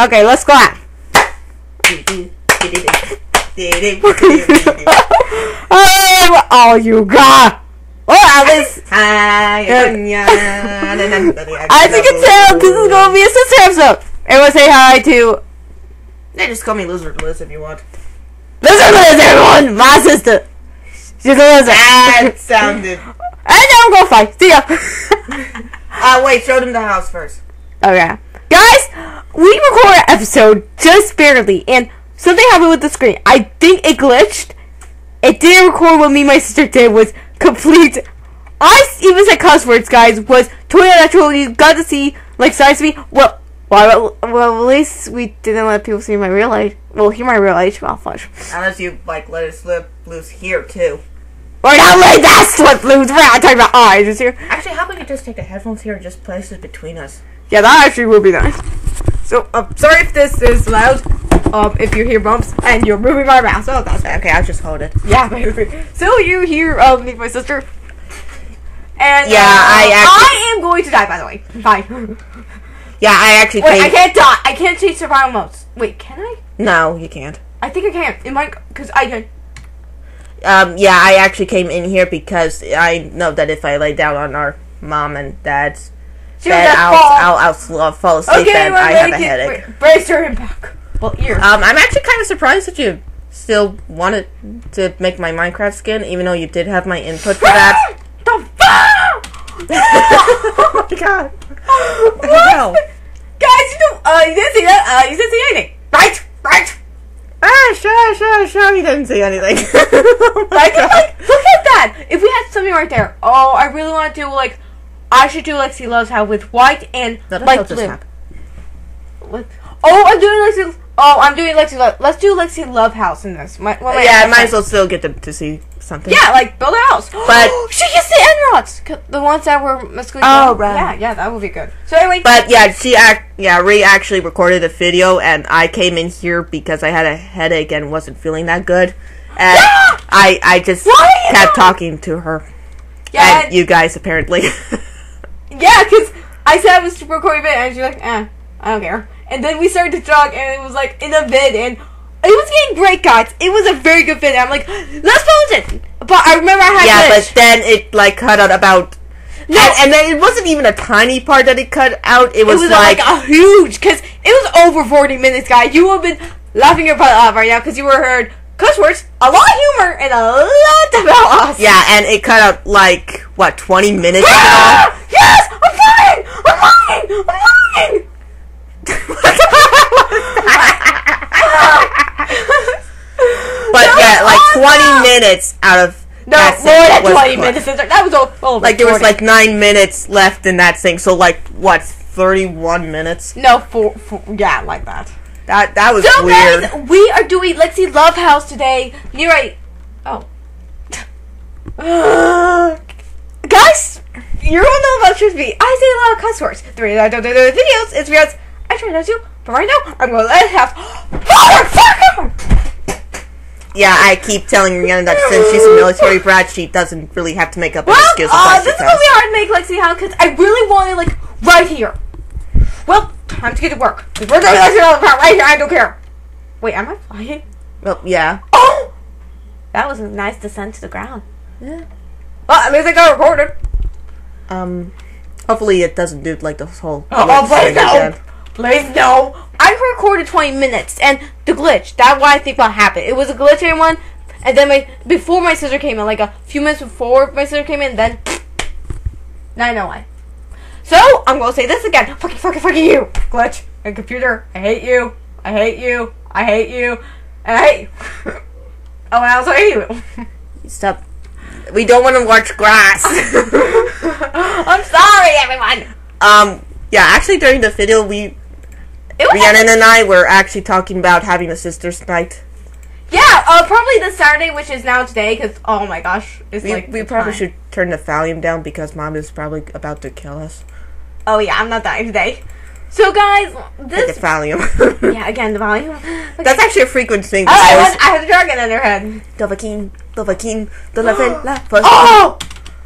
Okay, let's clap. oh, all you got. Well, at least, Hi, Good. As you can tell, this is going to be a sister episode. Everyone say hi to They just call me Loser Liz if you want. Lizard Liz, everyone! My sister. She's a lizard. That sounded. and now I'm going to fight. See ya. Uh, wait, show them the house first. Okay. Guys, we recorded an episode just barely, and something happened with the screen. I think it glitched. It didn't record what me and my sister did was complete. I even said cuss words, guys. Was totally natural. You got to see like size me. Well, well, well, at least we didn't let people see my real age. Well, hear my real age. Well, fudge. Unless you like let it slip loose here too. We're not letting that slip loose. We're not talking about eyes here. Actually, how about you just take the headphones here and just place it between us? Yeah, that actually would be nice. So, um, sorry if this is loud. Um, if you hear bumps and you're moving my mouse. Oh, that's Okay, I'll just hold it. Yeah, baby. So you hear um me, my sister. And Yeah, uh, I actually- I am going to die. By the way, bye. Yeah, I actually Wait, I can't die. I can't change survival modes. Wait, can I? No, you can't. I think I can. It might because I can. Um, yeah, I actually came in here because I know that if I lay down on our mom and dad's Bed, at I'll. I'll, I'll, fall asleep okay, and I have a headache. wait, Brace your impact. Well, ear. Um, I'm actually kind of surprised that you still wanted to make my Minecraft skin, even though you did have my input for that. the fuck? oh my god. What? Guys, you know, uh, you didn't see that. Uh, you didn't see anything. Right, right. Ah, sure, sure, sure, you didn't see anything. oh my Like, god. like, look at that. If we had something right there. Oh, I really want to do like. I should do Lexi Loves How with white and that's light blue. happened. What? Oh, I'm doing Lexi. Oh, I'm doing Lexi. Love. Let's do Lexi Love House in this. My, well, my Yeah, I might as well still get them to see something. Yeah, like build a house. But- she gets the end C- the ones that were muscular. Oh, right. Yeah, yeah, that would be good. So anyway, But yeah, she act yeah, Ray actually recorded the video and I came in here because I had a headache and wasn't feeling that good. And Yeah! I I just Why are you kept talking to her. yeah, And you guys apparently. yeah, because I said I was super recording it, and she's like, eh, I don't care. And then we started to talk, and it was like in a vid, and it was getting great, guys. It was a very good vid. I'm like, let's post it. But I remember I had yeah, glitch. but then it like cut out about No. and, and then it wasn't even a tiny part that it cut out. It It was, was like, like, a huge, because it was over 40 minutes, guys. You would have been laughing your butt off right now because you were heard cuss words, a lot of humor, and a lot about us. yeah, and it cut out like what twenty minutes. Yes! I'm fine! I'm fine! I'm fine! but That yeah, like awesome! twenty minutes out of No, that more than was 20 cut. minutes. That was all, Like there was like nine minutes left in that thing. So like what thirty-one minutes? No, four, four, yeah, like that. That that was So, weird. guys, we are doing Lexi Love House today. You're right. Oh. guys, you don't know about Truth Be. I say a lot of cuss words. The reason I don't do the videos is because I try not to. But right now, I'm to let it have. Yeah, I keep telling Rhiannon that since she's a military brat, she doesn't really have to make up Well, excuse. of uh, this is gonna be hard to make Lexi House because I really want it like right here. Well, time to get to work. We're doing Lexi House right here. I don't care. Wait, am I flying? Well, yeah. Oh! That was a nice descent to the ground. Yeah. Well, at least I got recorded. Um, hopefully it doesn't do like the whole. Oh, oh please no! again. Please no! I recorded 20 minutes, and the glitch, that's why I think what happened. It was a glitch in one, and then my, before my sister came in, like a few minutes before my sister came in, then, now I know why. So, I'm gonna say this again. Fucking, fucking, fucking you! Glitch, and computer, I hate you, I hate you, I hate you, and I hate you. oh, I also hate you. Stop. We don't want to watch grass. I'm sorry, everyone! um, yeah. Actually, during the video, we It was Rhiannon and I were actually talking about having a sisters' night. Yeah, uh, probably this Saturday, which is now today, because oh my gosh, it's We, like we probably time. should turn the volume down because mom is probably about to kill us. Oh yeah, I'm not dying today. So guys, Like this the volume. yeah again the volume. That's actually a frequent thing. Oh, I, want, I have a dragon in their head. Dovahkiin, The level, la, first- Oh,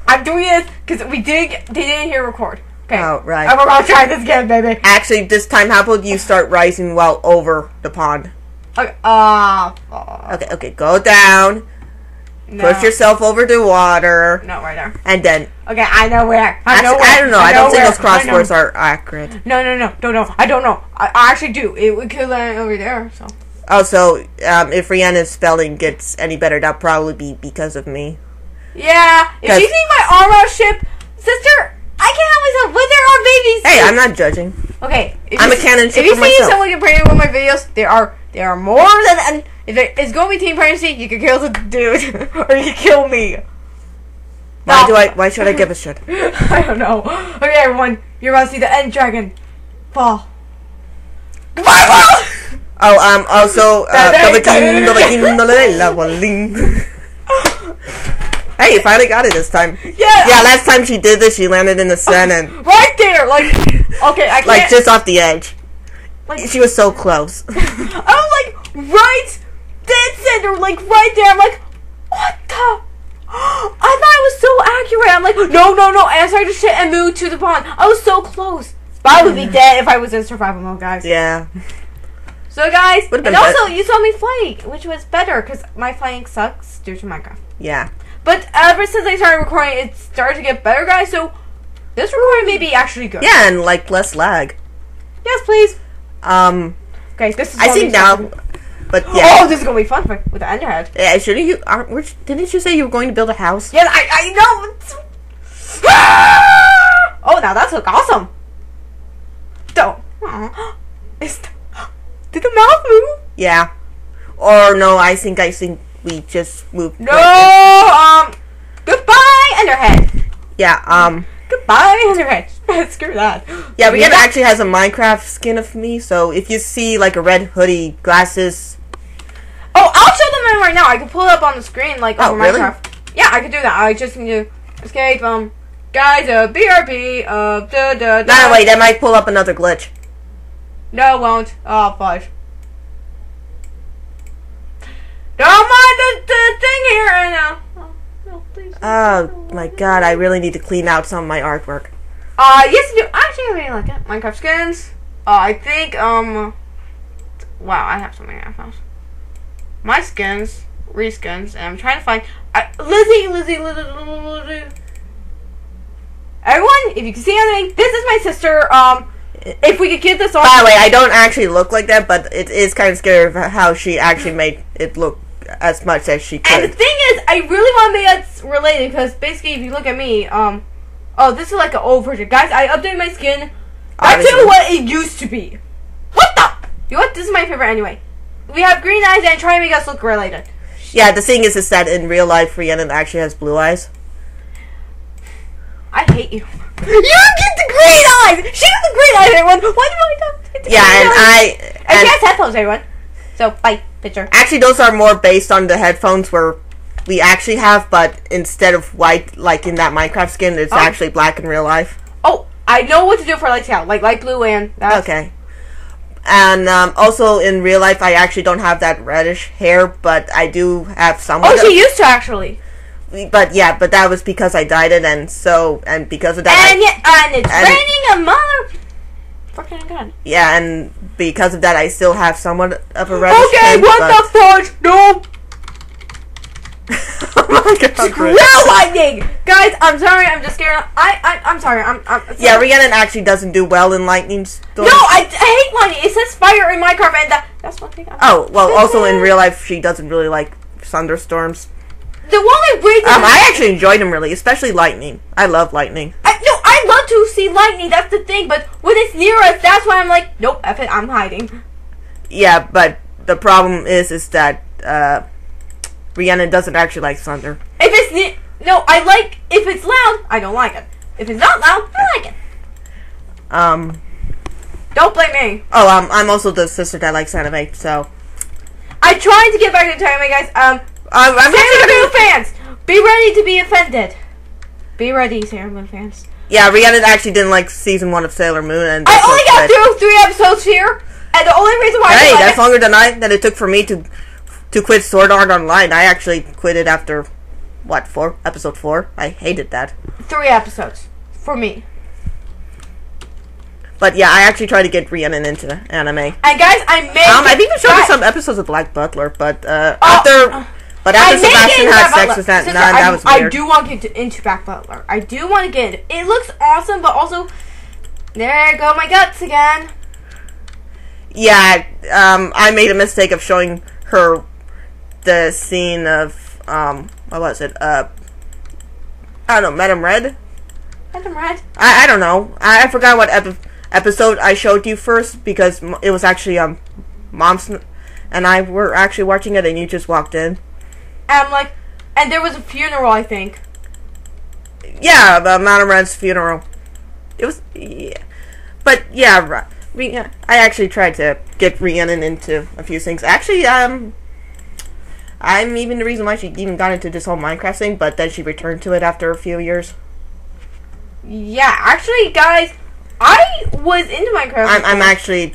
I'm doing it because we did. They didn't hear record. Okay. Oh, right. I'm gonna try this again, baby. Actually, this time, how about you start rising well over the pond? Okay. Uh, uh, Okay, okay, go down, no. push yourself over the water, No, right there. and then. Okay, I know where. I know where. I don't know. I, don't think those crosswords are accurate. No, no, no, don't know. I don't know. I, I actually do. It would kill land over there. So. Also, um, if Rhiannon's spelling gets any better, that'll probably be because of me. Yeah. If you see my out ship, sister, I can't help myself. When there are babies. Hey, I'm not judging. Okay. If I'm you a canon If ship you for see someone complaining with my videos, there are there are more than and if it is going to be team pregnancy, you can kill the dude or you can kill me. Why No. do I? Why should I give a shit? I don't know. Okay, everyone, you're about to see the end dragon fall. Goodbye! Oh, um, also, uh. Hey, you finally got it this time. Yeah, Yeah, last time she did this, she landed in the sun and right there. Like, okay, I can't. like just off the edge. Like- She was so close. I was like right dead center, like right there. I'm like, what the? I thought it was so accurate. I'm like, no, no, no. And I started to shit and moved to the pond. I was so close. But I would be dead if I was in survival mode, guys. yeah. So, guys, and also you saw me flying, which was better because my flying sucks due to Minecraft. Yeah. But ever since I started recording, it started to get better, guys. So this recording may be actually good. Yeah, and like less lag. Yes, please. Um, Okay, this is. I think now, fun. but yeah. Oh, this is gonna be fun for, with the Enderhead. Yeah, shouldn't you? Aren't, didn't you say you were going to build a house? Yes, I I know. Oh, now that's look awesome. Don't. Aw. The, did the mouth move? Yeah. Or no, I think I think we just moved. No. Um. Goodbye, Enderhead. Yeah. Um. Goodbye, Enderhead. Screw that. Yeah, Rhiannon actually has a Minecraft skin of me, so if you see like a red hoodie, glasses, Oh, I'll show them in right now. I can pull it up on the screen like Oh, over really? Minecraft. Yeah, I can do that. I just need to escape. Um, guys, uh, BRB. Uh, da da da. no, no, wait, that might pull up another glitch. No, it won't. Oh, fudge. Don't mind the, the thing here right now. Oh, no, please. Oh my god, I really need to clean out some of my artwork. Uh, yes, you do. Actually, I really like it. Minecraft skins. Uh, I think, um, wow, I have so many iPhones. My skins, reskins, and I'm trying to find, Lizzie, Lizzie, Lizzie, Lizzie, Lizzie. Everyone, if you can see anything, this is my sister. Um, if we could get this on. By the way, I don't actually look like that, but it is kind of scary of how she actually made it look as much as she could. And the thing is, I really want to make that related because basically, if you look at me, um, oh, this is like an old version, guys. I updated my skin back Obviously. to what it used to be. What the? You know what? This is my favorite anyway. We have green eyes and try to make us look related. Yeah, the thing is, is that in real life, Rhiannon actually has blue eyes. I hate you. You get the green eyes. She got the green eyes, everyone. Why do I not? get the Yeah, and eyes? I And and she has headphones, everyone. So bye, picture. actually those are more based on the headphones where we actually have, but instead of white, like in that Minecraft skin, it's Oh. actually black in real life. Oh, I know what to do for light scout, like light blue and that's Okay. And um, also in real life, I actually don't have that reddish hair, but I do have some. Oh, she used to actually. But yeah, but that was because I dyed it, and so and because of that, I- And yeah, and it's and- raining a mother. Fucking gun. yeah, and because of that, I still have somewhat of a reddish Okay, skin, what but- the fudge? No. oh my god! Chris. lightning, guys. I'm sorry. I'm just scared. I, I, I'm sorry. I'm, I'm. Yeah, Rhiannon actually doesn't do well in lightning storms. No, I, I hate lightning. It says fire in Minecraft, and that, that's one thing. I, Oh well, also in real life, she doesn't really like thunderstorms. The only reason. Um, I actually enjoyed them really, especially lightning. I love lightning. I, no, I love to see lightning. That's the thing. But when it's near us, that's why I'm like, nope. F it. I'm hiding. Yeah, but the problem is, is that uh, Rhiannon doesn't actually like thunder. If it's ne- no, I like. If it's loud, I don't like it. If it's not loud, I like it. Um, Don't blame me. oh, um, I'm also the sister that likes anime, so I tried to get back into anime, guys. Um, um, I'm Sailor actually Moon fans, be ready to be offended. Be ready, Sailor Moon fans. Yeah, Rhiannon actually didn't like season one of Sailor Moon, and I only got through three episodes here, and the only reason why I Hey, like that's longer than I than it took for me to to quit Sword Art Online. I actually quit it after what four episode four. I hated that. three episodes for me. But yeah, I actually tried to get Rhiannon into the anime. Um, And guys, I made. I've even guys, some episodes of Black Butler, but uh, Oh, after, but I after Sebastian had sex with that, Sister, nah, I, that was weird. I do want to get into Black Butler. I do want to get into it. looks awesome, but also there go my guts again. Yeah, um, I made a mistake of showing her the scene of um, what was it? Uh, I don't know, Madam Red. Madam Red. I, I don't know. I, I forgot what epi- episode I showed you first because m- it was actually um, mom's and I were actually watching it, and you just walked in. And I'm like, and there was a funeral, I think. Yeah, the Madam Red's funeral. It was yeah, but yeah, right. Re- I actually tried to get Rhiannon into a few things. Actually, um, I'm even the reason why she even got into this whole Minecraft thing, but then she returned to it after a few years. Yeah, actually, guys, I was into Minecraft. I'm, I'm actually.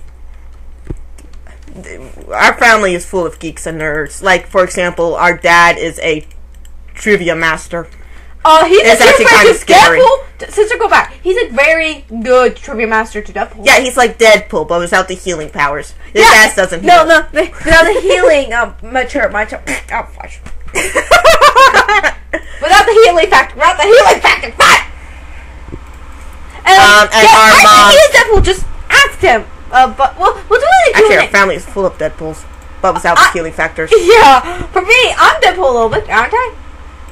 Our family is full of geeks and nerds. Like, for example, our dad is a trivia master. Uh, he's It's a actually kinda scary. Deadpool. Sister, go back. He's a very good trivia master to Deadpool. Yeah, he's like Deadpool, but without the healing powers. His Yeah. ass doesn't No, heal. no, no, the healing. Um, mature, mature. Oh, fudge. Without the healing factor. Without the healing factor. Um, and yeah, our I mom- think he is Deadpool. Just ask him. Uh, but well, what's really Actually, our family is full of Deadpools, but without the I- healing factors. Yeah, for me, I'm Deadpool a little bit, aren't I?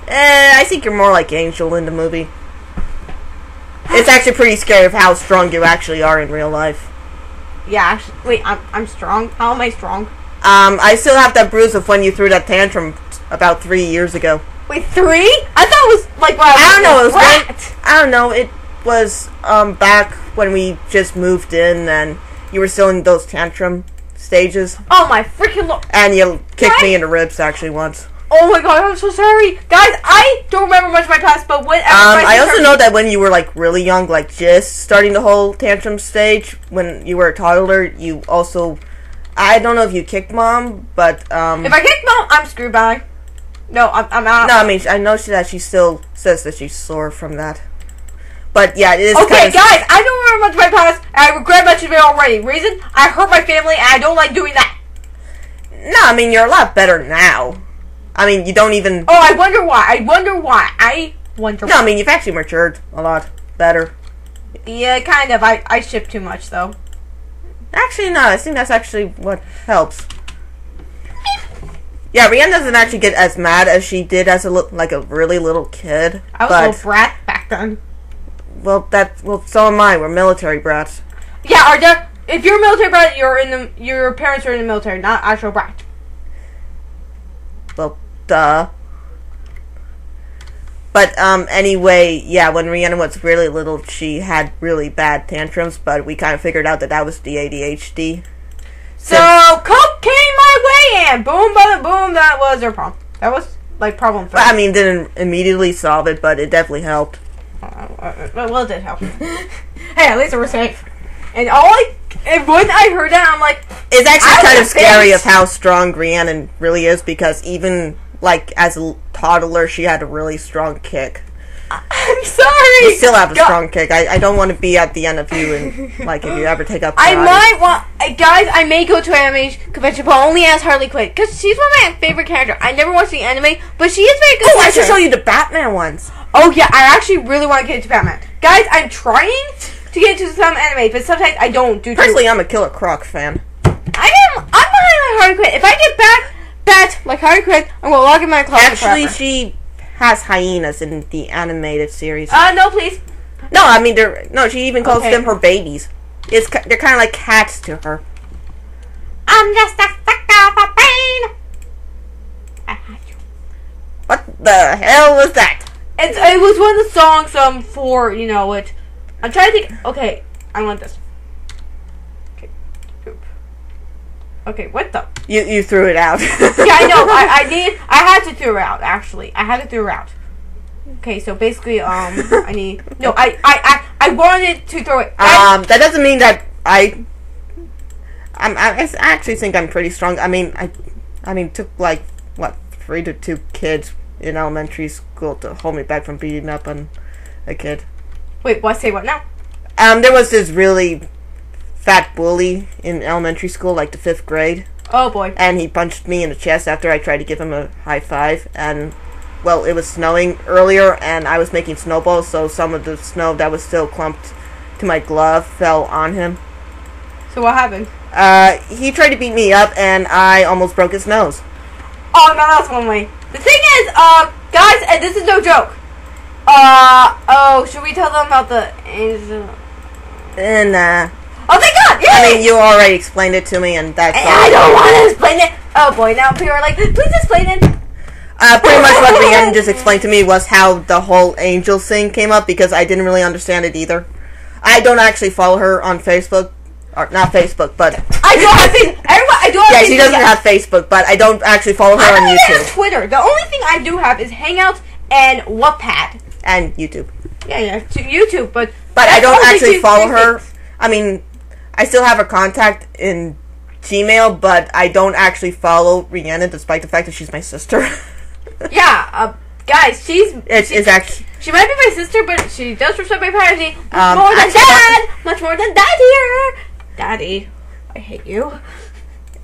Eh, I think you're more like Angel in the movie. It's actually pretty scary of how strong you actually are in real life. Yeah. Actually, wait, I'm I'm strong. How am I strong? Um, I still have that bruise of when you threw that tantrum about three years ago. Wait, three? I thought it was like when I, was I don't know. It was when. I don't know. It was um back when we just moved in and you were still in those tantrum stages, Oh my freaking lord! and you kicked What? me in the ribs actually once. Oh my god, I'm so sorry, guys. I don't remember much of my past, but when Um, I also know that when you were like really young, like just starting the whole tantrum stage, when you were a toddler, you also, I don't know if you kicked mom, but um, if I kick mom, I'm screwed. Bye. No, I'm I'm out. no, I mean I know she, that she still says that she's sore from that. But yeah, it is Okay, kind of guys, I don't remember much of my past. And I regret much of it already. Reason? I hurt my family, and I don't like doing that. no. I mean you're a lot better now. I mean you don't even. Oh, I wonder why. I wonder why. I wonder. No, I mean you've actually matured a lot better. Yeah, kind of. I I ship too much though. Actually, no. I think that's actually what helps. Yeah, Rhiannon doesn't actually get as mad as she did as a li- like a really little kid. I was but a little brat back then. Well, that well, so am I. We're military brats. Yeah, are there? If you're a military brat, you're in the. Your parents are in the military, not actual brat. Well, duh. But um, anyway, yeah. When Rhiannon was really little, she had really bad tantrums. But we kind of figured out that that was the ADHD. So Coke came my way, and boom, bada boom, that was her problem. That was like problem. But, I mean, didn't immediately solve it, but it definitely helped. Uh, well, it did help. hey, at least we're safe. And all I, and when I heard that, I'm like, It's actually kind of scary of how strong Rhiannon really is because even like as a toddler, she had a really strong kick. I'm sorry. You still have a God- strong kick. I, I don't want to be at the end of you and like if you ever take up. I might want, guys. I may go to an anime convention, but only as Harley Quinn because she's one of my favorite characters. I never watched the anime, but she is very good. Oh, I should show you the Batman ones. Oh yeah, I actually really want to get into Batman, guys. I'm trying to get into some anime, but sometimes I don't do. Personally, I'm a Killer Croc fan. I am. I'm behind like Harley Quinn. If I get back, bat like Harley Quinn, I'm gonna log in my closet Actually, forever. she has hyenas in the animated series. Uh, no, please. no, I mean they're no. She even calls Okay. them her babies. It's they're kind of like cats to her. I'm just a sucker for pain. I hate you. What the hell was that? It's, it was one of the songs um for you know it. I'm trying to think. Okay, I want this. Okay, Oop. Okay, what the? You you threw it out. Yeah, I know. I, I need. I had to throw it out. Actually, I had to throw it out. Okay, so basically, um, I need. No, I, I, I, I wanted to throw it. I, Um, that doesn't mean that I. I'm, I, I actually think I'm pretty strong. I mean, I, I mean, took like what three to two kids in elementary school to hold me back from beating up on a kid. wait, what? Say what now? Um, there was this really fat bully in elementary school, like the fifth grade, Oh boy. and he punched me in the chest after I tried to give him a high five. And well, it was snowing earlier, and I was making snowballs, so some of the snow that was still clumped to my glove fell on him. So what happened? Uh, he tried to beat me up, and I almost broke his nose. Oh no, that's one way. The thing is, uh, guys, and this is no joke. Uh oh, should we tell them about the angel? And uh, Oh thank God! Yeah. I mean, you already explained it to me, and that's I, all. I don't want to explain it. Oh boy, now people are like, please explain it. Uh, pretty much what Rhiannon just explained to me was how the whole angel thing came up because I didn't really understand it either. I don't actually follow her on Facebook, or not Facebook, but I don't have Facebook. Everyone, I don't have yeah, Facebook. she doesn't have Facebook, but I don't actually follow her I on even have YouTube Twitter. The only thing I do have is Hangouts and Wattpad. and YouTube. Yeah, yeah, YouTube, but But I don't actually follow her. I mean, I still have her contact in Gmail, but I don't actually follow Rhiannon, despite the fact that she's my sister. Yeah, uh, guys, she's it's, she, actually she might be my sister, but she does respect my privacy much Um, more than dad. Much more than dad here. Daddy, I hate you.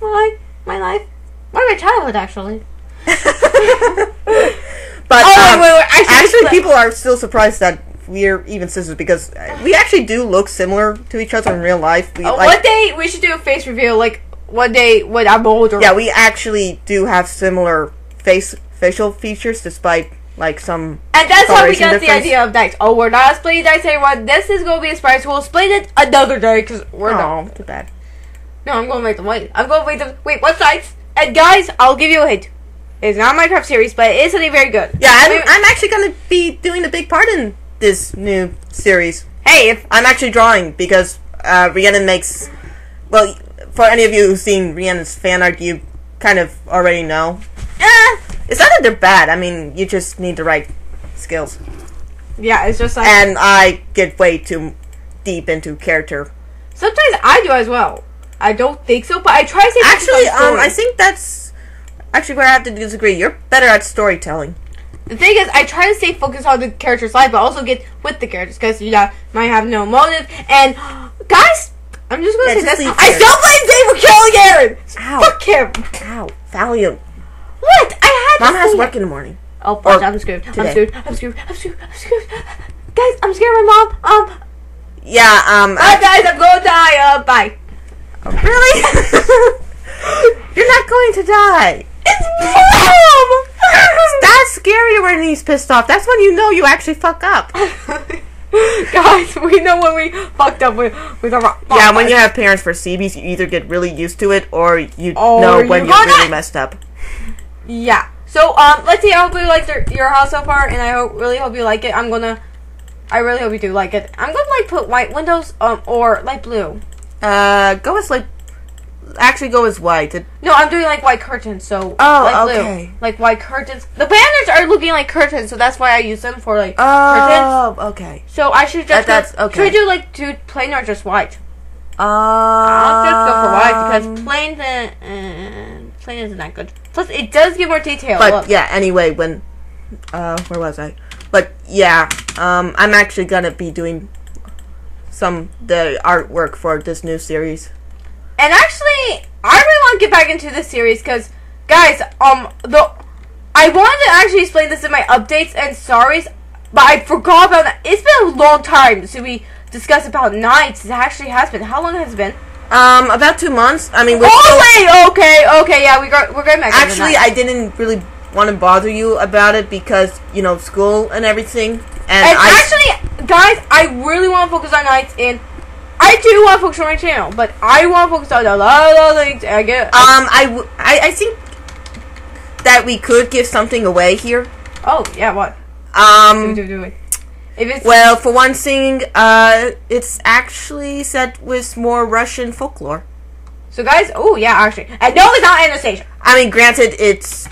Why? My life. Why my childhood actually? But Oh, um, wait, wait, wait, actually, actually, people are still surprised that we're even sisters because we actually do look similar to each other in real life. We Uh, like, one day we should do a face reveal, like one day when I'm older. yeah, we actually do have similar face facial features, despite like some. And that's how we got the idea of dice. Oh, we're not splitting dice anymore. This is going to be a surprise. We'll split it another day because we're not. Oh, too bad. No, I'm going to make them wait. I'm going to make them wait. What dice? And guys, I'll give you a hint. It's not a Minecraft series, but it is something very good. Yeah, I'm, I'm actually gonna be doing a big part in this new series. hey, if I'm actually drawing because uh, Rhiannon makes. Well, for any of you who've seen Rhiannon's fan art, you kind of already know. eh, It's not that they're bad. I mean, you just need the right skills. yeah, it's just like And I get way too deep into character. sometimes I do as well. I don't think so, but I try to Actually, um, I think that's actually where I have to disagree. You're better at storytelling. The thing is, I try to stay focused on the character's life, but also get with the characters because you know, might have no motive. And guys, I'm just gonna Yeah, say this: I don't blame Dave for killing Aaron. Ow. Fuck him. Ow, Valiant. What? I had. Mom has work in the morning. Oh, fuck! I'm screwed. I'm screwed. I'm screwed. I'm screwed. I'm screwed. Guys, I'm scared of my mom. Um, Yeah, um. bye, guys. I'm gonna die. Uh, bye. Really? You're not going to die. It's mom. That's scarier when he's pissed off. That's when you know you actually fuck up. Guys, we know when we fucked up with with our mom. Yeah, when you have parents for CBs, you either get really used to it or you Or know you when you're gonna- really messed up. Yeah. So um, let's see. I hope you like your, your house so far, and I hope, really hope you like it. I'm gonna, I really hope you do like it. I'm gonna like put white windows um or light blue. Uh, go with like. Actually, go as white. It, No, I'm doing like white curtains. So Oh, light blue. okay. like white curtains. The banners are looking like curtains, so that's why I use them for like curtains. oh, okay. So I should That- just that's- okay. Should I do like two plain or just white? Um, I'll just go for white because plain uh, uh, plain isn't that good. Plus, it does give more detail. But Look. yeah, anyway, when uh where was I? But yeah, um I'm actually gonna be doing some the artwork for this new series. And actually, I really want to get back into this series because, guys, um, the I wanted to actually explain this in my updates and stories, but I forgot about that. It's been a long time since we discussed about Knights. It actually has been. How long has it been? Um, about two months. I mean, we're Oh wait, okay, okay, yeah, we got we're going back. actually. I didn't really want to bother you about it because you know school and everything. And, and I actually, guys, I really want to focus on Knights, and I do want to focus on my channel, but I want to focus on a lot of things. I get. um I, w- I I think that we could give something away here. oh yeah, what? Um, do do it. If it's well, for one thing, uh, it's actually set with more Russian folklore. so, guys. Oh yeah, actually, and no, it's not Anastasia. I mean, granted, it's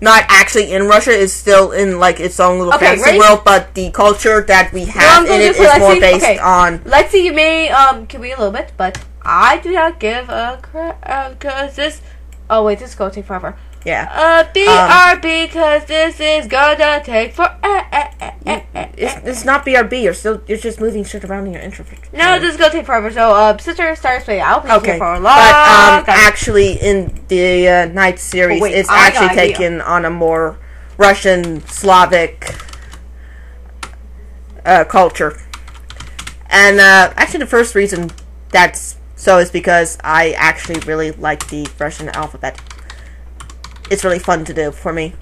not actually in Russia. It's still in like its own little Okay, fantasy ready? world, but the culture that we have gonna in it is more based okay. on. Let's see, you may um can be a little bit, but I do not give a crap because this. Oh wait, this is gonna take forever. Yeah. Uh, BRB, cause this is gonna take forever. It's, it's not BRB. You're still you're just moving shit around in your introvert. No, this is gonna take forever. So, uh, sister, start play. I'll be Okay, here for a long but um, actually, in the uh, Knight series, Oh, wait, it's I actually taken on a more Russian Slavic uh, culture. And uh, actually, the first reason that's so is because I actually really like the Russian alphabet. It's really fun to do for me.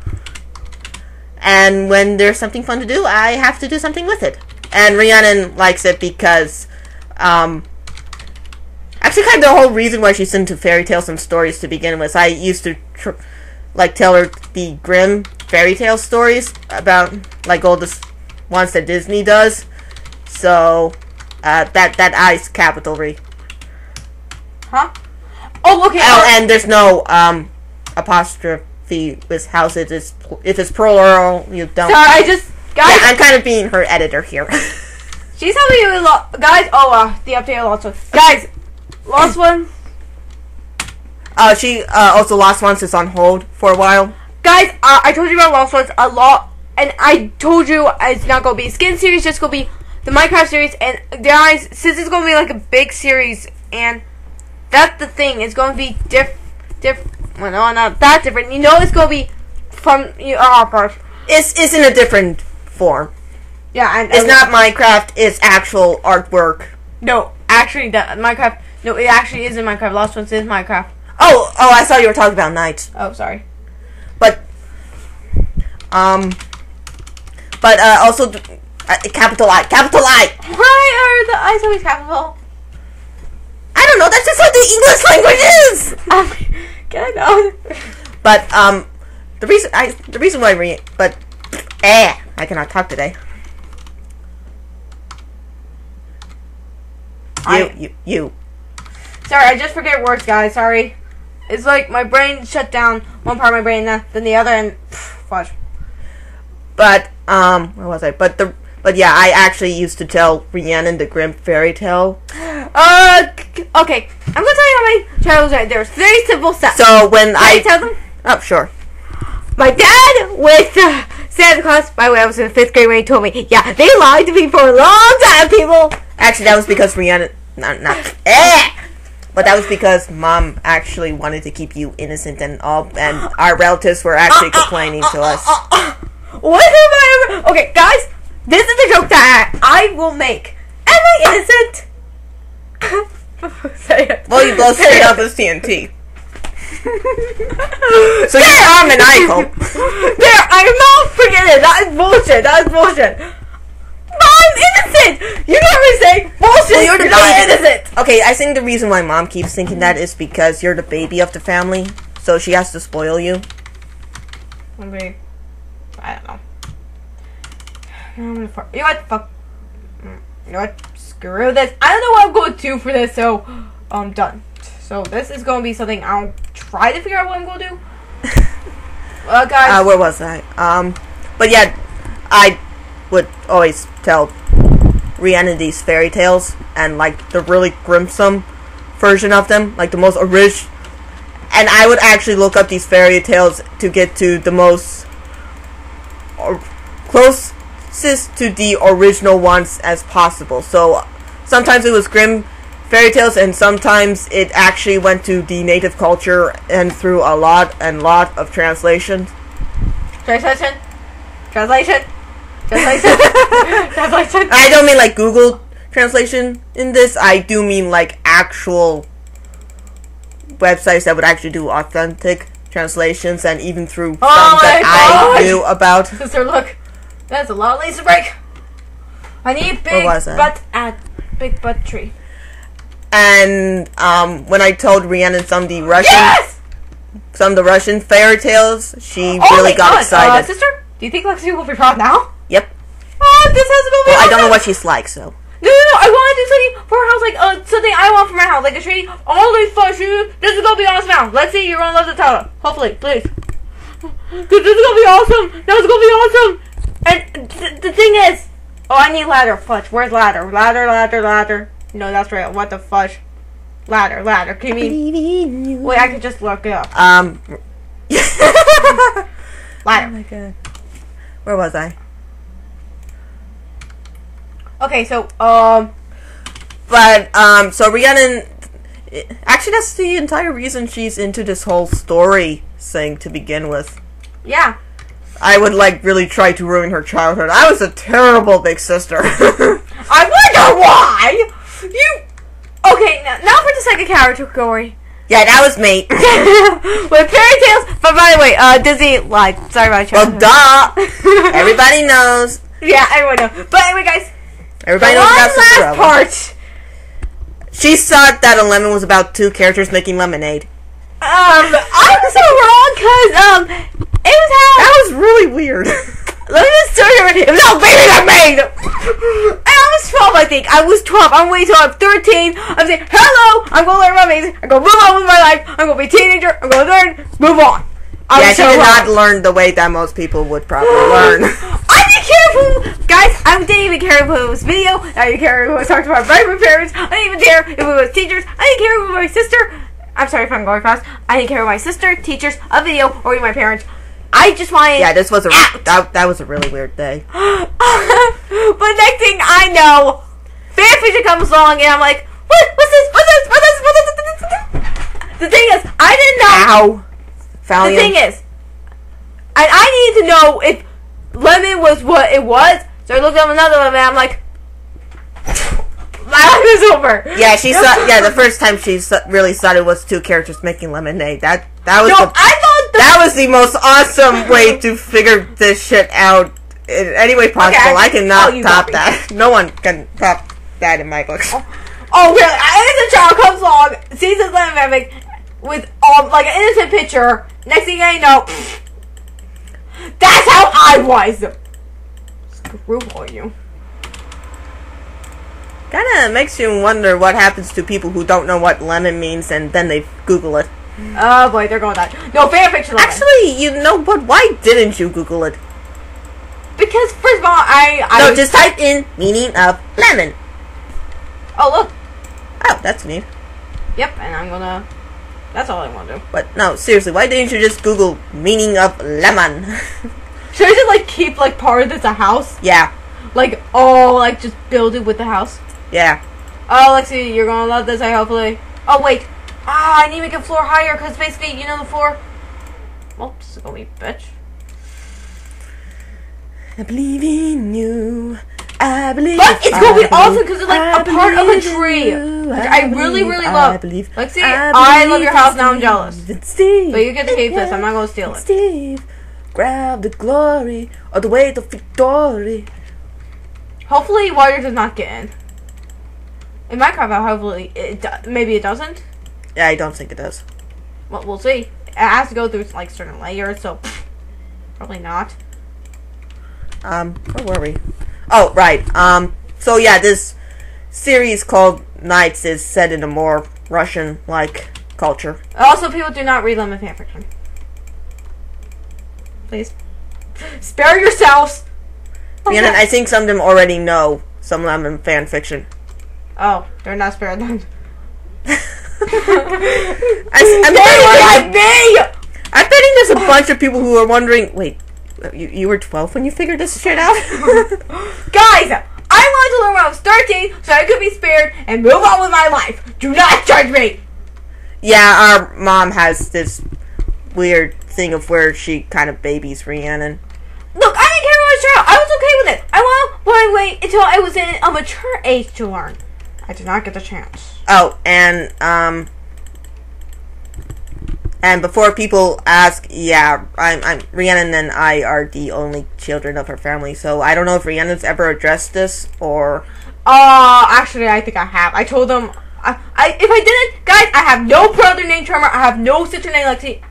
And when there's something fun to do, I have to do something with it. And Rhiannon likes it because, um, actually, kind of the whole reason why she's into fairy tales and stories to begin with. I used to, tr- like, tell her the Grimm fairy tale stories about, like, all the ones that Disney does. So, uh, that that I's capitalry. huh? Oh, okay. Oh, and there's no um apostrophe with house. It is if it's plural, you don't. sorry, I just guys. Yeah, I'm kind of being her editor here. She's helping you a lot, guys. Oh, uh, the update lost one, guys. Lost one, uh, she uh, also Lost Ones is on hold for a while. guys. Uh, I told you about Lost Ones a lot, and I told you it's not gonna be a skin series, just gonna be the Minecraft series. And guys, since it's gonna be like a big series, and that's the thing, it's gonna be diff, diff. Well, no, not that different. You know, it's gonna be from you. Oh. It's it's in a different form. Yeah, and It's and- not Minecraft. It's actual artwork. No, actually, that Minecraft. No, it actually is in Minecraft. Lost Ones is Minecraft. Oh oh, I thought you were talking about Knights, Oh, sorry. but um, but uh, also uh, capital I, capital I. Why are the eyes always capital? I don't know. That's just what the English language is. Um, I? But um, the reason I the reason why re but eh I cannot talk today. You I- you you. Sorry, I just forget words, guys. Sorry. It's like my brain shut down. One part of my brain, then then the other, and pff, fudge. But um, where was I? But the but yeah, I actually used to tell Rhiannon the Grimm fairy tale. Uh, okay. I'm gonna tell you how my childhood was. There's three simple steps. So when Can I I tell them? oh sure My dad with uh, Santa Claus. By the way, I was in fifth grade when he told me. Yeah, they lied to me for a long time, people. actually that was because Rhiannon. not not eh. But that was because mom actually wanted to keep you innocent and all, and our relatives were actually complaining to us. What have I ever? Okay, guys, this is the joke that I will make. Am I innocent? Say it. Well, you blow Say straight it. up as TNT. So you're Eichel. There, I'm not forgetting. It. That is bullshit. That is bullshit. I'm innocent. You never say bullshit. Well, you're the not baby. innocent. Okay, I think the reason why mom keeps thinking that is because you're the baby of the family, so she has to spoil you. I mean, I don't know. I'm gonna fu- You know what? Fuck. You know what? Screw this. I don't know what I'm going to do for this, so I'm done. So this is going to be something I'll try to figure out what I'm going to do. Well, guys. Uh, where was I? Um, but yeah, I would always tell Rhiannon these fairy tales and like the really gruesome version of them, like the most original. And I would actually look up these fairy tales to get to the most or closest to the original ones as possible. So sometimes it was Grimm fairy tales, and sometimes it actually went to the native culture and through a lot and lot of translations. Translation. Translation. Translation. Translation. I don't mean like Google translation in this. I do mean like actual websites that would actually do authentic translations, and even through oh some Oh that my I knew about. Sister, look. That's a lot of laser break. I need big butt at big butt tree. And um, when I told Rhiannon some of the Russian, Yes! some of the Russian fairy tales, she Oh really got God. Uh, excited. sister, do you think Lexi will be proud now? yep. Oh, this has to go. Well, I don't know what she's like, so. No, no, no! I want to do something for her house, like uh, something I want for my house, like a tree. All these fun shoes. This is gonna be awesome. Now, let's see. You're gonna love the title. Hopefully, please. This is gonna be awesome. That was gonna be awesome. And th- the thing is, oh, I need ladder. Fudge. Where's ladder? Ladder, ladder, ladder. No, that's right. What the fudge? Ladder, ladder. Can you mean? Wait, I could just look it up. Um. Ladder. my god. Where was I? Okay, so um, But um, so Rhiannon, actually, that's the entire reason she's into this whole story thing to begin with. yeah. I would like really try to ruin her childhood. I was a terrible big sister. I wonder why you. Okay, now, now for the second character category. yeah, that was me. With fairy tales, but by the way, uh, Disney lied. Sorry about well, childhood. duh. Everybody knows. yeah, everyone knows. But anyway, guys, Everybody knows about last Cinderella. part. She thought that a lemon was about two characters making lemonade. Um, I was so wrong because um, it was. That was really weird. Let me just tell you already. It was how baby got made. And I was 12, I think. I was 12. I'm waiting till I'm 13. I'm saying, hello, I'm going to learn my maze. I'm going to move on with my life. I'm going to be a teenager. I'm going to learn. Move on. I yeah, she so did wrong. not learn the way that most people would probably learn. I didn't care who, guys. I didn't even care if it was video. I didn't care if it was talked about by my parents. I didn't even care if it was teachers. I didn't care if it was my sister. I'm sorry if I'm going fast. I didn't care if my sister, teachers, a video, or even my parents. I just wanted. yeah, this was a Out. that, that was a really weird day. but next thing I know, fanfiction comes along, and I'm like, what? What's this? What's this? What's this? What's this? What's this? The thing is, I didn't know. Ow. The thing is, and I needed to know if lemon was what it was. So I looked up another lemon. And I'm like, my life is over. yeah, she saw. Yeah, the first time she saw, really thought it was two characters making lemonade. That that was No, the, I thought that was the most awesome way to figure this shit out in any way possible. Okay, I cannot oh, top that. No one can top that in my books. Oh really? An innocent child comes along, sees this lemon mimic with um like an innocent picture. Next thing I know, that's how I was. Screw all you. Kind of makes you wonder what happens to people who don't know what lemon means and then they Google it. Oh boy, they're going that. No fanfiction. Actually, you know what? Why didn't you Google it? because first of all, I I No, just type in meaning of lemon. oh look, Oh, that's neat. yep, and I'm gonna. That's all I want to do. But no, seriously, why didn't you just Google meaning of lemon? Should I just like keep like part of this a house? yeah, Like oh, like just build it with the house. yeah. Oh, Lexi, you're gonna love this. I hopefully. Oh wait, ah, I need to make a floor higher because basically, you know the floor. Is gonna be bitch. I believe in you. I believe. But it's gonna be I awesome believe, 'cause it's like I a part of a tree, you, which I really, believe, really I love. believe, see, I love your house, now I'm jealous. Steve, Steve, But you get to keep this, I'm not gonna steal it. Steve, grab the glory or the weight of victory. Hopefully, water does not get in. In Minecraft, hopefully, it maybe it doesn't. Yeah, I don't think it does. Well, we'll see. It has to go through like certain layers, so probably not. Um, where were we? Oh, right. Um, so yeah, this series called Knights is set in a more Russian-like culture. Also, people do not read lemon fanfiction. Please spare yourselves. And I think some of them already know some Lemon fan fiction. Oh, they're not spared then. I, I'm, They betting. I'm betting there's a bunch of people who are wondering. Wait, you, you were 12 when you figured this shit out? Guys, I wanted to learn when I was 13 so I could be spared and move on with my life. Do not judge me. yeah, our mom has this weird thing of where she kind of babies Rhiannon. Look, I didn't care when I was a child. I was okay with it. I want to wait until I was in a mature age to learn. I did not get the chance. Oh, and um, and before people ask, yeah, I'm, I'm Rhiannon and I are the only children of her family, so I don't know if Rhiannon's ever addressed this or Uh, actually, I think I have. I told them. I, I if I didn't, guys, I have no brother named Tremor. I have no sister named Lexi.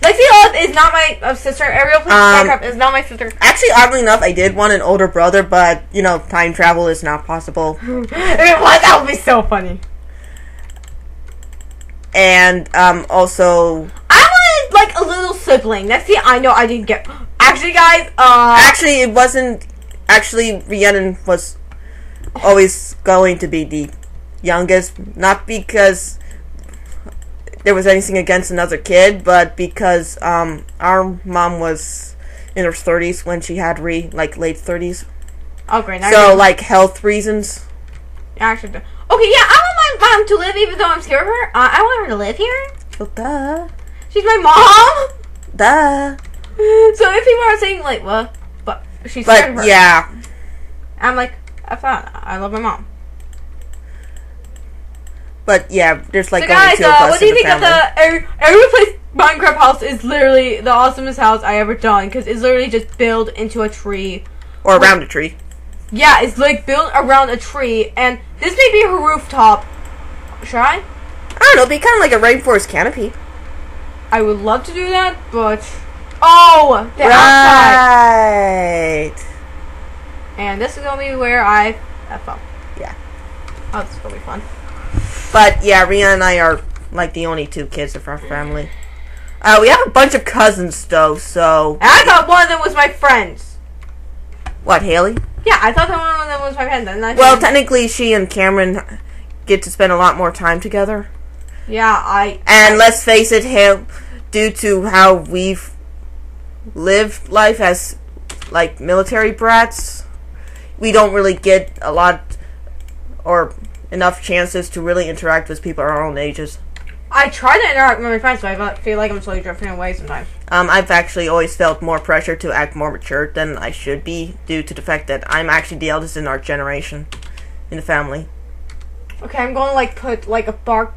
Lexi Olive is not my uh, sister. Ariel please Um, back up is not my sister. actually, oddly enough, I did want an older brother, but you know, time travel is not possible. if it was, that would be so funny. And um, also, I wanted like a little sibling. That's the I know I didn't get. Actually, guys, uh, actually, it wasn't. Actually, Rhiannon was always going to be the youngest, not because there was anything against another kid, but because um, our mom was in her thirties when she had Rhi, like late thirties. Oh, great. Now So like health reasons. Yeah, I do. Okay, yeah, I want my mom to live even though I'm scared of her. Uh, I want her to live here. Well, duh, She's my mom. duh. So if people are saying like, well, but she's scared of But her. yeah, I'm like, I thought I love my mom. but yeah, there's like so only guys, two of uh, us what do you in think of the every, every place Minecraft house is literally the awesomest house I ever done because it's literally just built into a tree. or around a tree? Yeah, it's like built around a tree, and this may be her rooftop. Should I? I don't know, be kind of like a rainforest canopy. I would love to do that, but oh, the outside. Right. And this is gonna be where I have fun. Yeah. Oh, this is gonna be fun. But yeah, Rhea and I are like the only two kids of our family. Uh, we have a bunch of cousins though, so And I thought one of them was my friends. What, Haley? Yeah, I thought that one of them was my friend. I Well, technically, she and Cameron get to spend a lot more time together. yeah, I And let's face it, Hale, due to how we've lived life as like military brats, we don't really get a lot or enough chances to really interact with people our own ages. I try to interact with my friends, but I feel like I'm slowly drifting away sometimes. Um, I've actually always felt more pressure to act more mature than I should be due to the fact that I'm actually the eldest in our generation in the family. Okay, I'm going to like put like a bark,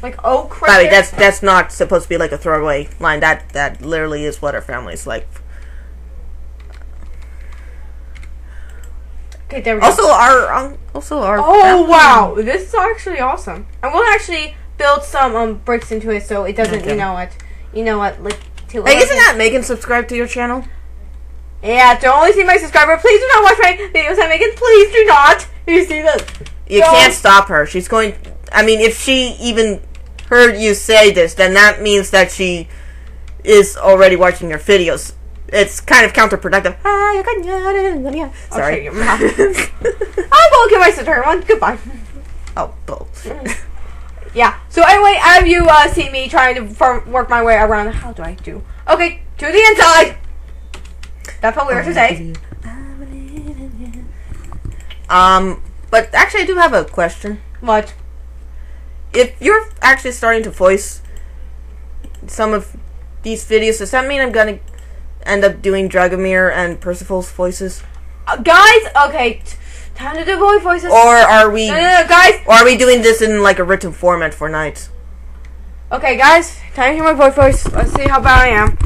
like oak. By the way, that's that's not supposed to be like a throwaway line. That that literally is what our family is like. okay. There we go. Also, our um, also our. oh family- wow, this is actually awesome. I'm to actually build some um bricks into it so it doesn't. Okay. You know what? You know what? Like. Too Hey, isn't that Megan subscribed to your channel? Yeah, to only see my subscriber, please do not watch my videos I'm making. Please do not. You see this? You No. can't stop her. She's going. I mean, if she even heard you say this, then that means that she is already watching your videos. It's kind of counterproductive. Sorry. Okay, your mouth. I'll go get my sister one. Goodbye. oh, bull. Yeah. So anyway, have you uh, seen me trying to farm, work my way around? How do I do? Okay, to the inside. That's what we were to say. Um, but actually, I do have a question. What? If you're actually starting to voice some of these videos, does that mean I'm gonna end up doing Dragomir and Percival's voices, Uh, guys, okay. Time to do boy voices. or are we, no, no, no, guys. or are we doing this in like a written format for Knights? Okay, guys. Time to hear my boy voice. Let's see how bad I am.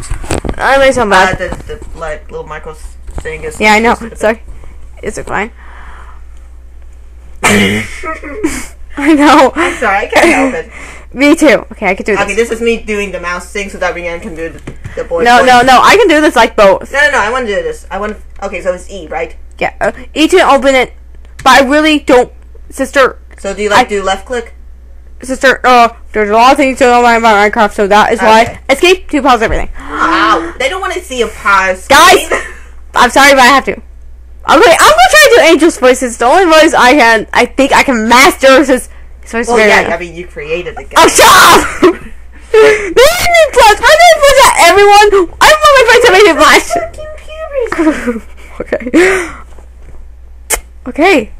I may sound Uh, bad. the, the like little Michael's thing is. yeah, I know. Sorry. Is it fine? I know. I'm sorry, I can't help it. Me too. Okay, I can do this. Okay, this is me doing the mouse thing so that Rhiannon can do the, the boy. no, voice. no, no. I can do this like both. No, no, no. I want to do this. I want. Okay, so it's E, right? Yeah. Uh, each can open it, but I really don't. Sister, So do you like I- do left click? sister, uh, there's a lot of things to know about Minecraft, so that is Okay. why. Escape to pause everything. Wow, they don't want to see a pause. Guys! I'm sorry, but I have to. Okay, I'm gonna try to do Angel's voice. It's the only voice I can. I think I can master his voice. well, yeah. well. I mean, you created the guy. Oh, shut up! made me blush. I at everyone. I want my friends to make me blush. okay. Okay.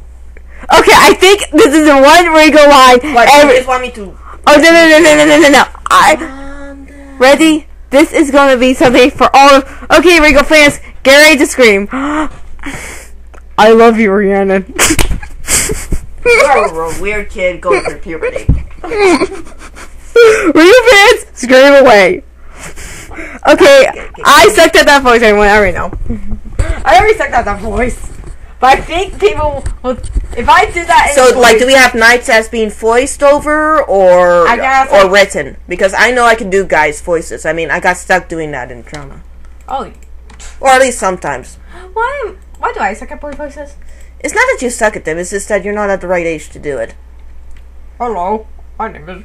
Okay, I think this is the one Rigo line. What? Every- you just want me to? oh, no, no, no, no, no, no, no, no. I, ready? This is gonna be something for all of. Okay, Rigo fans, get ready to scream. I love you, Rihanna. You're a weird kid going through puberty. Rigo fans, scream away. Okay, I sucked at that voice. Everyone, I already know. I already sucked at that voice. But I think people will. If I do that, in So, like, do we have Knights as being voiced over or I guess, or like- written? Because I know I can do guys' voices. I mean, I got stuck doing that in drama, Oh, or at least sometimes. why? Why do I suck at boy voices? It's not that you suck at them; it's just that you're not at the right age to do it. Hello, my name is.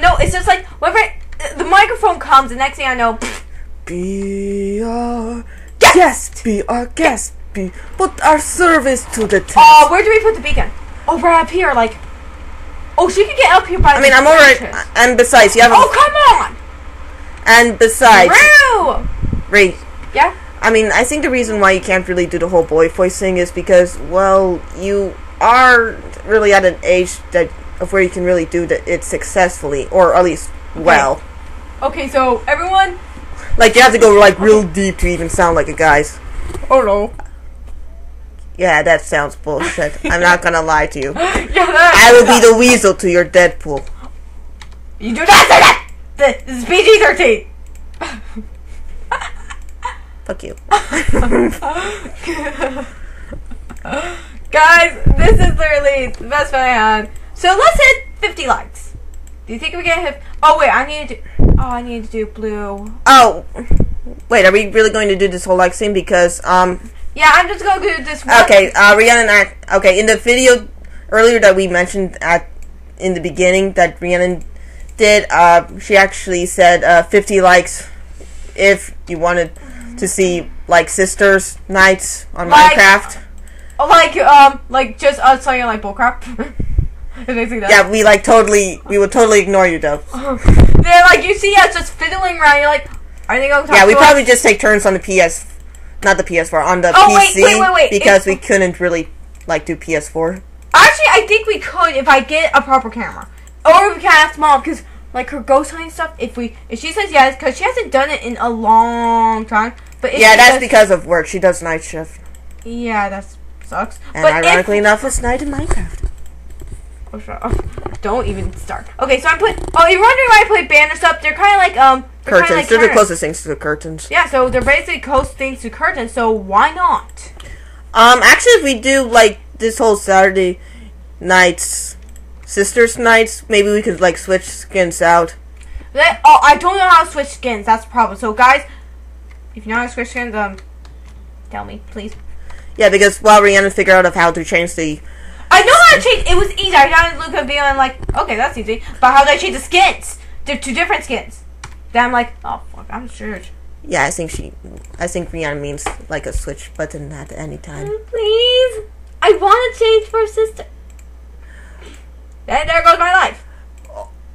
No, it's just like whenever the microphone comes, the next thing I know, Be our guest, be our guest, be put our service to the test. oh, where do we put the beacon? Over up here, like. Oh, she can get up here by. I mean, I'm alright. branches. And besides, you have. Oh, come on! and besides, Rue! Ray, Yeah. I mean, I think the reason why you can't really do the whole boy voice thing is because, well, you are really at an age that of where you can really do the, it successfully, or at least well. Okay, so everyone. Like you have to go like real deep to even sound like a guy's. Oh no. Yeah, that sounds bullshit. I'm not gonna lie to you. yeah, I will be the weasel to your Deadpool. You do not say that. This is PG thirteen. Fuck you. Guys, this is literally the best fun I had. So let's hit 50 likes. Do you think we can hit? Oh wait, I need to. Do, oh, I need to do blue. Oh, wait. Are we really going to do this whole like scene? Because um. Yeah, I'm just gonna do this one. Okay, uh, Rhiannon. Act, okay, in the video earlier that we mentioned at in the beginning that Rhiannon did, uh, she actually said uh, 50 likes if you wanted to see like sisters nights on Like- Minecraft. Oh, like um, like just us playing like bullcrap. If they see that. Yeah, we like totally, we would totally ignore you though. They're like you see us just fiddling around. You're like, are they gonna talk Yeah, we to probably us? just take turns on the PS, not the PS4, on the Oh, PC wait, wait, wait, wait. because we couldn't really like do PS4. Actually, I think we could if I get a proper camera, or if we can ask mom because like her ghost hunting stuff. If we if she says yes, because she hasn't done it in a long time. But if Yeah, that's does- because of work. She does night shift, yeah, that sucks. and but ironically if, enough, it's night in Minecraft. Oh, up. don't even start. Okay, so I'm playing. Oh, you're wondering why I play banner stuff? They're kind of like um they're Curtains. Like They're the closest things to the curtains. Yeah, so they're basically close things to curtains. So why not? Um, actually, if we do like this whole Saturday nights, sisters nights, maybe we could like switch skins out. That, oh, I don't know how to switch skins. That's the problem. So guys, if you know how to switch skins, um, tell me please. Yeah, because while Rhiannon figure out of how to change the I know how to change. It was easy. I got Luca being like, okay, that's easy. But how do I change the skins? They're two different skins. Then I'm like, oh fuck, I'm sure. yeah, I think she, I think Rhiannon means like a switch button at any time. Please, I want to change for sister. And there goes my life.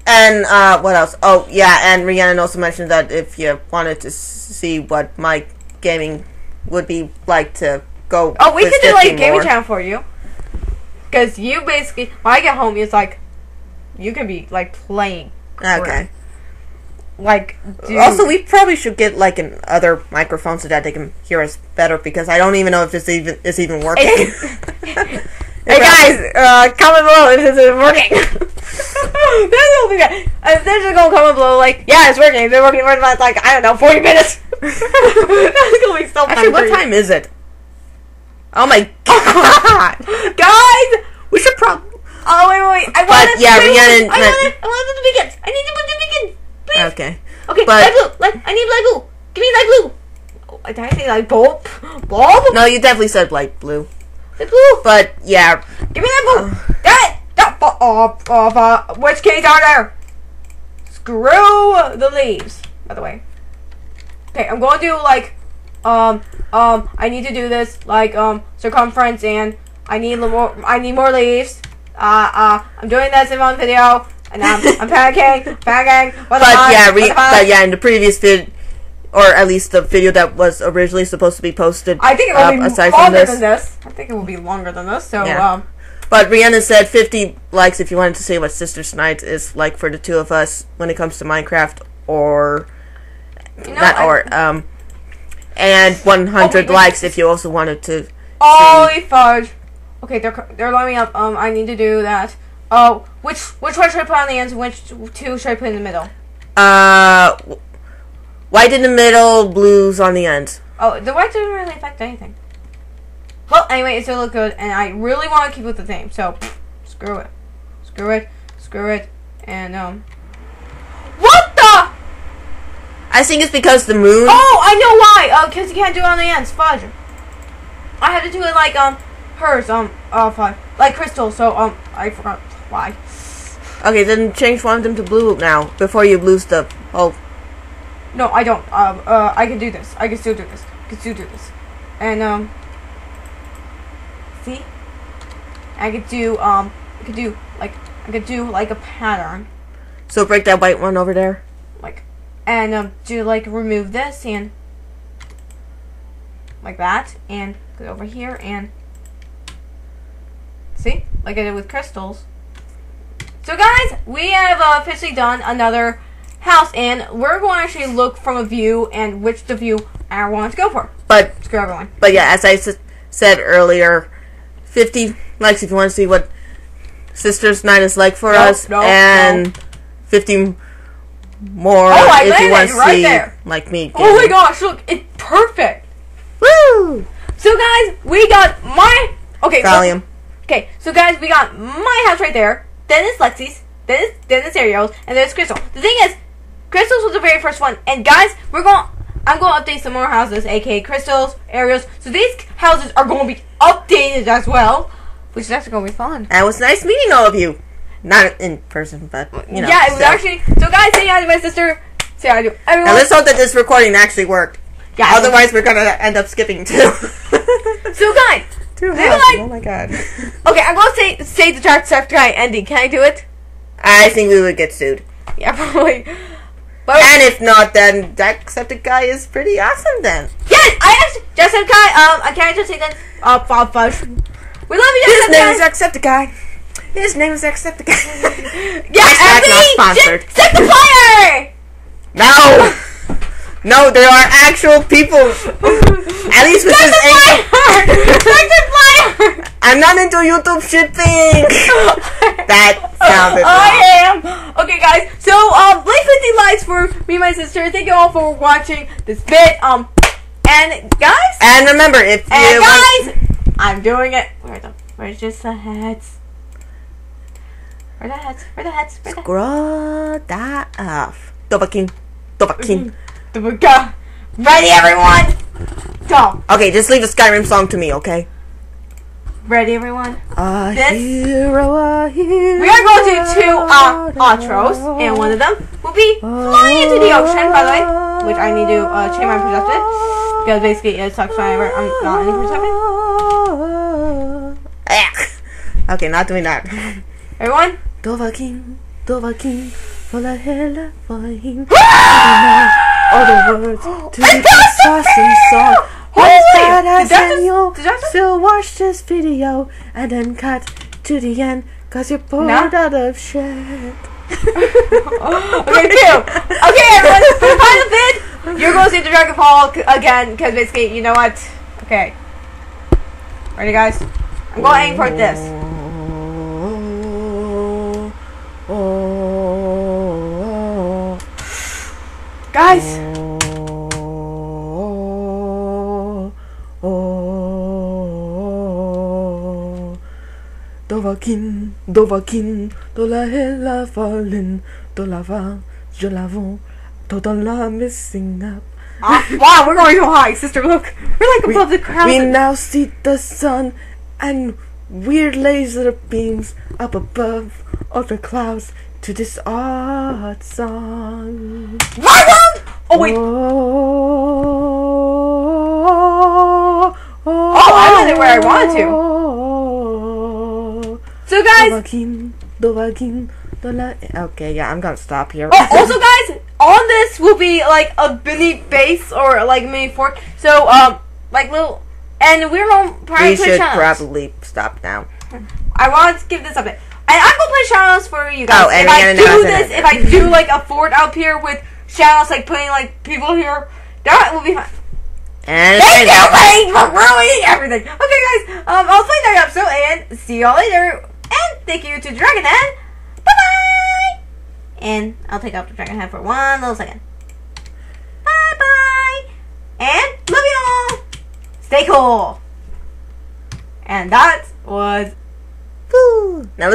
And uh, what else? Oh yeah, and Rhiannon also mentioned that if you wanted to see what my gaming would be like to go. Oh, we could do like a gaming channel for you. Because you basically, when I get home, it's like, you can be like playing. Okay. Like, dude. Also, we probably should get like an other microphone so that they can hear us better because I don't even know if this even is even working. Hey guys, uh, comment below if this is working. That's the only thing. Uh, they're just gonna comment below like, yeah, it's working. It's been working for like I don't know, forty minutes. That's gonna be so Actually, what fun for you. time is it? Oh my god! guys? we should probably. Oh wait, wait, wait. I want it. yeah, wait, wait, Rhiannon- I want it. I want it to begin. I need to put the begin. Please. Okay. Okay, but- light blue. Light, I need light blue. Give me light blue. Oh, did I say light bulb? Bulb? No, you definitely said light blue. Light blue. But yeah, Give me that blue. That. That. Oh, uh, uh, which keys are there? Screw the leaves. By the way. Okay, I'm going to do like, um, um, I need to do this like um circumference and I need more. I need more leaves. Uh, uh, I'm doing this in one video. And I'm, I'm panicking, panicking. What but yeah, re- but yeah, in the previous vid, or at least the video that was originally supposed to be posted. I think it will uh, be aside longer this. than this. I think it will be longer than this. So, Yeah. um, But Rhiannon said 50 likes if you wanted to see what Sisters Night is like for the two of us when it comes to Minecraft, or you know, not I- or um, and 100 wait, likes if you also wanted to. Holy fudge! Okay, they're they're lining up. Um, I need to do that. Oh, which which one should I put on the ends? and Which two should I put in the middle? Uh, white in the middle, blues on the ends. Oh, the white doesn't really affect anything. Well, anyway, it still look good, and I really want to keep with the theme. So, screw it, screw it, screw it, and um. What the? I think it's because the moon. Oh, I know why. Oh, because you can't do it on the ends. Fudge. I had to do it like um hers um oh fudge like crystal. So um I forgot why. Okay, then change one of them to blue now before you lose the. Oh, No, I don't. Um uh I can do this. I can still do this. I can still do this. And um see, I could do um I could do like I could do like a pattern so break that white one over there. And um do like remove this and like that, and go over here and see, like I did with crystals. So guys, we have uh, officially done another house, and we're going to actually look from a view and which the view I want to go for. But Screw everyone. but yeah, as I s- said earlier, 50 likes if you want to see what Sisters Night is like for Nope, us, nope, and 50 more Oh, I if you want to right see there. like me. Oh my gosh, look, it's perfect. Woo! So guys, we got my okay. so- Okay, so guys, we got my house right there. Then it's Lexi's. Then it's then it's Ariel's, and then it's Crystal. The thing is, Crystal's was the very first one. And guys, we're going. I'm going to update some more houses, aka Crystal's, Ariel's. So these houses are going to be updated as well, which is actually going to be fun. And it was nice meeting all of you. Not in person, but you know. yeah, it was still. actually. So guys, say hi to my sister. Say hi to everyone. Now let's hope that this recording actually worked. yeah, Otherwise, we're gonna end up skipping too. So guys, two maybe houses. like- oh my god. okay, I'm going to say say the Jacksepticeye ending. Can I do it? I think we would get sued. Yeah, probably. But And if not, then Jacksepticeye is pretty awesome then. Yes, I actually Jacksepticeye. Um, uh, can I just say that? Uh, Bob Fudge. We love you, His name is Jacksepticeye. His name is Jacksepticeye. Yeah, and not sponsored. Jacksepticeye. no! No, there are actual people. At least with his ankle. Jacksepticeye. I'm not into YouTube shipping. That sounded I am. Okay, guys. So, um, leave 50 likes for me and my sister. Thank you all for watching this bit. Um, and guys, And remember, if you and want- guys, I'm doing it. Where are the? Where's just the heads? Where the heads? Where the heads? Where the scroll that off. Dovahkiin. Dovahkiin. The Buka. Ready, everyone? Go. Okay, just leave a Skyrim song to me, okay? Ready, everyone? A This- hero, a hero. We are going to do two uh, outros, and one of them will be flying into the ocean, by the way, which I need to uh, change my perspective, because basically it sucks whenever I'm not in. Ah. Okay, not doing that. Everyone? Dovahkiin, vola hela vohin. All the words to I this passed awesome song. Holy! As bad Did as that just- you did that just- still watch this video and then cut to the end cause you're bored No. out of shit. Okay, two. Okay, everyone, for the final bid, you're going to see the Dragon Ball again, because basically, you know what? Okay. Ready, guys? I'm going to aim for this. Oh, Guys! oh, oh. Dovahkiin, Dovahkiin, do la hela fallen, do la va, je l'avons, tout en la missing up. Ah, wow, we're going so high, sister. Look, we're like above the crowd. We now see the sun and weird laser beams up above all the clouds to this odd song. My one! Oh wait. Oh, Oh, I landed where I wanted to. So guys, Dovahkiin, Dovahkiin, Dola. Okay, yeah, I'm gonna stop here. oh, also guys, on this will be like a mini base or like mini fork. So um, like little, and we're probably we should challenge. probably stop now. I want to give this update. And I'm gonna play shadows for you guys. Oh, and if I do this, if I do like a fort up here with shadows, like putting like people here, that will be fun. And Thank you, Wayne, for ruining everything. Okay, guys, um, I'll play that episode and see y'all later. And thank you to Dragon Head. Bye bye. And I'll take out the Dragon Head for one little second. Bye bye. And love y'all. Stay cool. And that was. Woo. Now let's